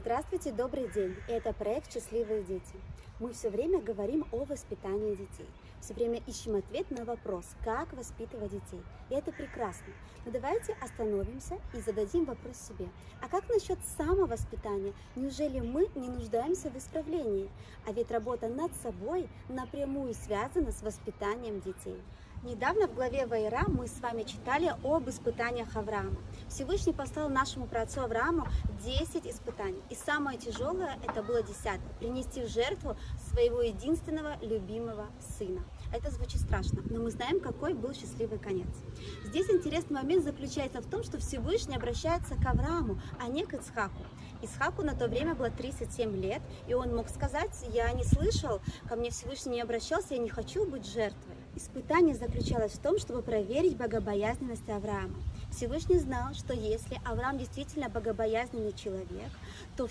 Здравствуйте, добрый день! Это проект «Счастливые дети». Мы все время говорим о воспитании детей. Все время ищем ответ на вопрос, как воспитывать детей. И это прекрасно. Но давайте остановимся и зададим вопрос себе. А как насчет самовоспитания? Неужели мы не нуждаемся в исправлении? А ведь работа над собой напрямую связана с воспитанием детей. Недавно в главе Вайра мы с вами читали об испытаниях Авраама. Всевышний поставил нашему праотцу Аврааму 10 испытаний. И самое тяжелое это было десятое – принести в жертву своего единственного любимого сына. Это звучит страшно, но мы знаем, какой был счастливый конец. Здесь интересный момент заключается в том, что Всевышний обращается к Аврааму, а не к Ицхаку. Исхаку на то время было 37 лет, и он мог сказать, я не слышал, ко мне Всевышний не обращался, я не хочу быть жертвой. Испытание заключалось в том, чтобы проверить богобоязненность Авраама. Всевышний знал, что если Авраам действительно богобоязненный человек, то,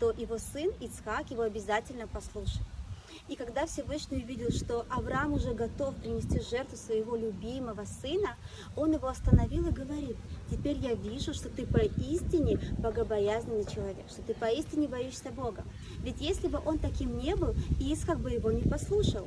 то его сын Ицхак его обязательно послушает. И когда Всевышний увидел, что Авраам уже готов принести жертву своего любимого сына, он его остановил и говорит, теперь я вижу, что ты поистине богобоязненный человек, что ты поистине боишься Бога. Ведь если бы он таким не был, Исхак бы его не послушал.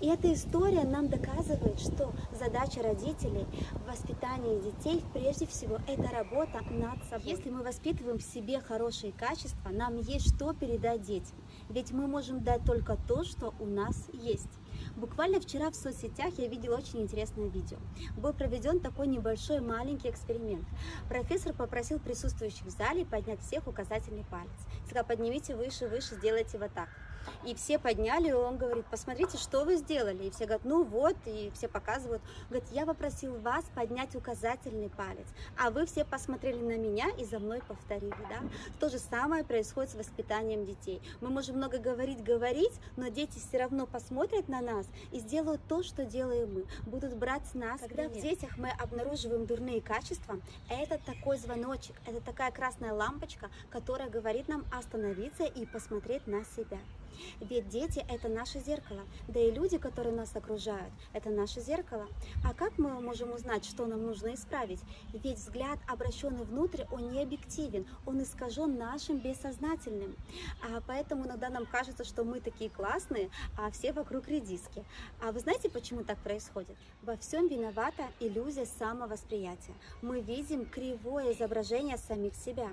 И эта история нам доказывает, что задача родителей в воспитании детей прежде всего это работа над собой. Если мы воспитываем в себе хорошие качества, нам есть что передать детям. Ведь мы можем дать только то, что у нас есть. Буквально вчера в соцсетях я видела очень интересное видео. Был проведен такой небольшой маленький эксперимент. Профессор попросил присутствующих в зале поднять всех указательный палец. Сказал, поднимите выше, выше, сделайте вот так. И все подняли, и он говорит, посмотрите, что вы сделали. И все говорят, ну вот, и все показывают. Говорит, я попросил вас поднять указательный палец, а вы все посмотрели на меня и за мной повторили. Да? То же самое происходит с воспитанием детей. Мы можем много говорить, говорить, но дети все равно посмотрят на нас и сделают то, что делаем мы. Будут брать с нас. Когда в детях мы обнаруживаем дурные качества, это такой звоночек, это такая красная лампочка, которая говорит нам остановиться и посмотреть на себя. Ведь дети – это наше зеркало, да и люди, которые нас окружают, это наше зеркало. А как мы можем узнать, что нам нужно исправить? Ведь взгляд, обращенный внутрь, он не объективен, он искажен нашим бессознательным. А поэтому иногда нам кажется, что мы такие классные, а все вокруг редиски. А вы знаете, почему так происходит? Во всем виновата иллюзия самовосприятия. Мы видим кривое изображение самих себя.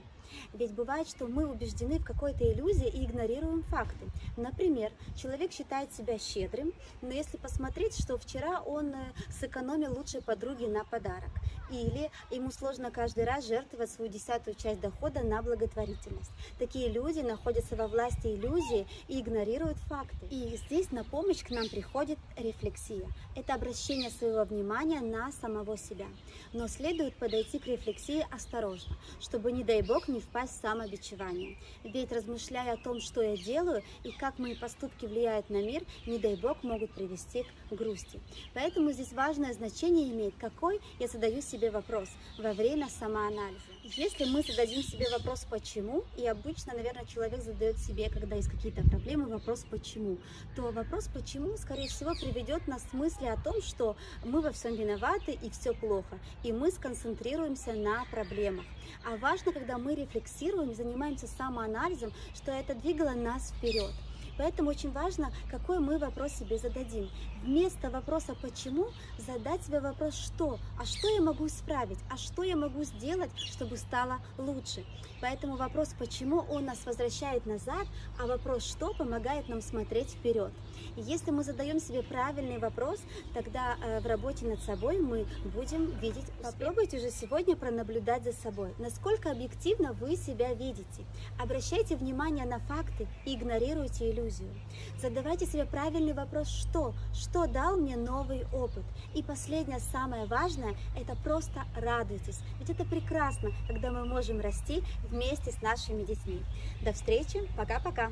Ведь бывает, что мы убеждены в какой-то иллюзии и игнорируем факты. Например, человек считает себя щедрым, но если посмотреть, что вчера он э, сэкономил лучшей подруге на подарок, или ему сложно каждый раз жертвовать свою десятую часть дохода на благотворительность. Такие люди находятся во власти иллюзии и игнорируют факты. И здесь на помощь к нам приходит рефлексия. Это обращение своего внимания на самого себя. Но следует подойти к рефлексии осторожно, чтобы, не дай бог, не впасть в самобичевание. Ведь размышляя о том, что я делаю и как мои поступки влияют на мир, не дай бог, могут привести к грусти. Поэтому здесь важное значение имеет, какой я задаю себе вопрос во время самоанализа. Если мы зададим себе вопрос «почему?», и обычно, наверное, человек задает себе, когда есть какие-то проблемы, вопрос «почему?», то вопрос «почему?», скорее всего, приведет нас к мысли о том, что мы во всем виноваты и все плохо, и мы сконцентрируемся на проблемах. А важно, когда мы рефлексируем, занимаемся самоанализом, что это двигало нас вперед. Поэтому очень важно, какой мы вопрос себе зададим. Вместо вопроса «почему» задать себе вопрос «что?», а что я могу исправить, а что я могу сделать, чтобы стало лучше. Поэтому вопрос «почему» он нас возвращает назад, а вопрос «что» помогает нам смотреть вперед. И если мы задаем себе правильный вопрос, тогда э, в работе над собой мы будем видеть успех. Попробуйте уже сегодня пронаблюдать за собой, насколько объективно вы себя видите. Обращайте внимание на факты и игнорируйте иллюзии иллюзию. Задавайте себе правильный вопрос «что?», что дал мне новый опыт. И последнее, самое важное, это просто радуйтесь. Ведь это прекрасно, когда мы можем расти вместе с нашими детьми. До встречи, пока-пока!